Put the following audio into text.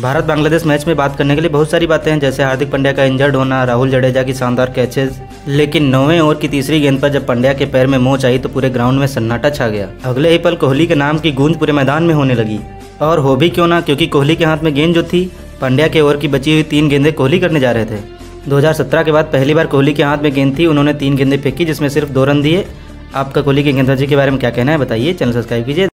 Bharat Bangladesh match में बात करने के लिए बहुत सारी बातें हैं, जैसे हार्दिक पंड्या का इंजर्ड होना, राहुल जडेजा की शानदार कैचेज लेकिन नौवें ओवर की तीसरी गेंद पर जब पंड्या के पैर में मोच आई तो पूरे ग्राउंड में सन्नाटा छा गया। अगले ही पल कोहली के नाम की गूंज पूरे मैदान में होने लगी। और हो भी क्यों ना, क्योंकि कोहली के हाथ में गेंद जो थी, पंड्या के ओवर की बची हुई तीन गेंदें कोहली करने जा रहे थे। 2017 के बाद पहली बार कोहली के हाथ में गेंद थी, उन्होंने तीन गेंदें फेंकी जिसमें सिर्फ़ दो रन दिए। आपका कोहली की गेंदबाजी के बारे में क्या कहना है, बताइए, चैनल सब्सक्राइब कीजिए